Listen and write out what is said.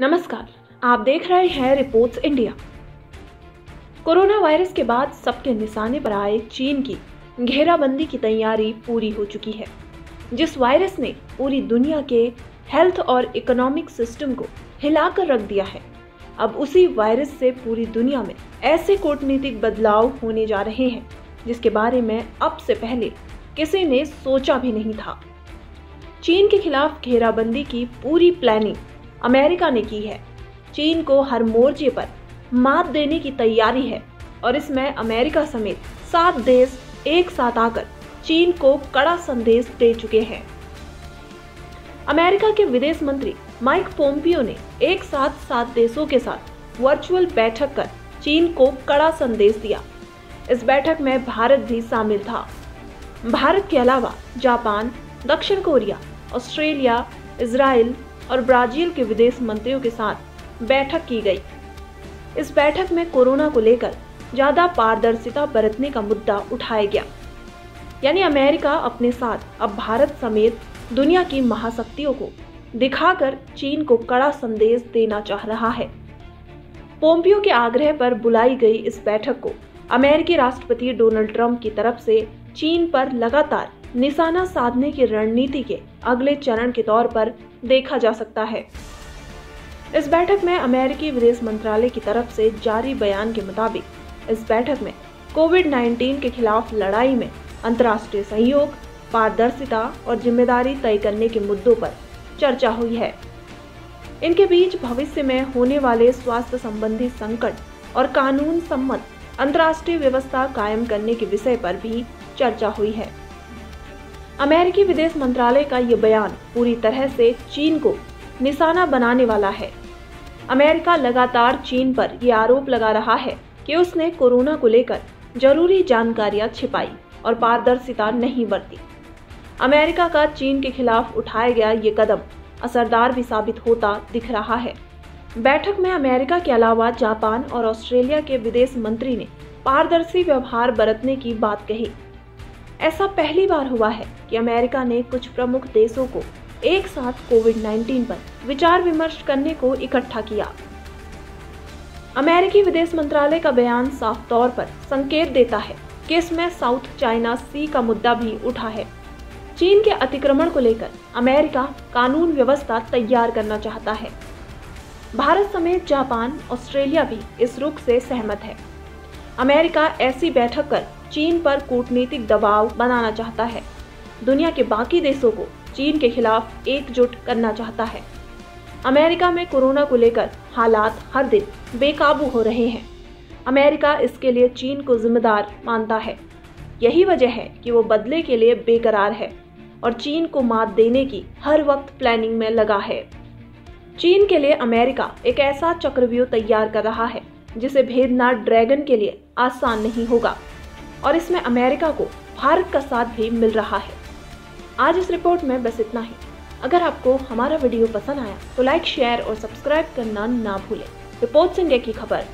नमस्कार, आप देख रहे हैं रिपोर्ट्स इंडिया कोरोना वायरस के बाद सबके निशाने पर आए चीन की। घेराबंदी की तैयारी पूरी हो चुकी है, जिस वायरस ने पूरी दुनिया के हेल्थ और इकोनॉमिक सिस्टम को हिलाकर रख दिया है। अब उसी वायरस से पूरी दुनिया में ऐसे कूटनीतिक बदलाव होने जा रहे हैं, जिसके बारे में अब से पहले किसी ने सोचा भी नहीं था। चीन के खिलाफ घेराबंदी की पूरी प्लानिंग अमेरिका ने की है। चीन को हर मोर्चे पर मात देने की तैयारी है और इसमें अमेरिका समेत सात देश एक साथ आकर चीन को कड़ा संदेश दे चुके हैं। अमेरिका के विदेश मंत्री माइक पोम्पियो ने एक साथ सात देशों के साथ वर्चुअल बैठक कर चीन को कड़ा संदेश दिया। इस बैठक में भारत भी शामिल था। भारत के अलावा जापान, दक्षिण कोरिया, ऑस्ट्रेलिया इसराइल और ब्राज़ील के विदेश मंत्रियों के साथ बैठक की गई। इस बैठक में कोरोना को लेकर ज़्यादा पारदर्शिता बरतने का मुद्दा उठाया गया। यानी अमेरिका अपने साथ अब भारत समेत दुनिया की महाशक्तियों को दिखाकर चीन को कड़ा संदेश देना चाह रहा है। पोम्पियो के आग्रह पर बुलाई गई इस बैठक को अमेरिकी राष्ट्रपति डोनाल्ड ट्रंप की तरफ़ से चीन पर लगातार निशाना साधने की रणनीति के अगले चरण के तौर पर देखा जा सकता है। इस बैठक में अमेरिकी विदेश मंत्रालय की तरफ़ से जारी बयान के मुताबिक, इस बैठक में कोविड 19 के खिलाफ लड़ाई में अंतर्राष्ट्रीय सहयोग, पारदर्शिता और ज़िम्मेदारी तय करने के मुद्दों पर चर्चा हुई है। इनके बीच भविष्य में होने वाले स्वास्थ्य संबंधी संकट और कानून सम्मत अंतर्राष्ट्रीय व्यवस्था कायम करने के विषय पर भी चर्चा हुई है। अमेरिकी विदेश मंत्रालय का ये बयान पूरी तरह से चीन को निशाना बनाने वाला है। अमेरिका लगातार चीन पर यह आरोप लगा रहा है कि उसने कोरोना को लेकर ज़रूरी जानकारियाँ छिपाई और पारदर्शिता नहीं बरती। अमेरिका का चीन के खिलाफ उठाया गया ये कदम असरदार भी साबित होता दिख रहा है। बैठक में अमेरिका के अलावा जापान और ऑस्ट्रेलिया के विदेश मंत्री ने पारदर्शी व्यवहार बरतने की बात कही। ऐसा पहली बार हुआ है कि अमेरिका ने कुछ प्रमुख देशों को एक साथ कोविड 19 पर विचार विमर्श करने को इकट्ठा किया। अमेरिकी विदेश मंत्रालय का बयान साफ़ तौर पर संकेत देता है कि इसमें साउथ चाइना सी का मुद्दा भी उठा है। चीन के अतिक्रमण को लेकर अमेरिका कानून व्यवस्था तैयार करना चाहता है। भारत समेत जापान, ऑस्ट्रेलिया भी इस रुख से सहमत है। अमेरिका ऐसी बैठक कर चीन पर कूटनीतिक दबाव बनाना चाहता है। दुनिया के बाकी देशों को चीन के खिलाफ एकजुट करना चाहता है। अमेरिका में कोरोना को लेकर हालात हर दिन बेकाबू हो रहे हैं। अमेरिका इसके लिए चीन को जिम्मेदार मानता है। यही वजह है कि वो बदले के लिए बेकरार है और चीन को मात देने की हर वक्त प्लानिंग में लगा है। चीन के लिए अमेरिका एक ऐसा चक्रव्यूह तैयार कर रहा है, जिसे भेदना ड्रैगन के लिए आसान नहीं होगा। और इसमें अमेरिका को भारत का साथ भी मिल रहा है। आज इस रिपोर्ट में बस इतना ही। अगर आपको हमारा वीडियो पसंद आया तो लाइक, शेयर और सब्सक्राइब करना ना भूलें। रिपोर्ट्स इंडिया की खबर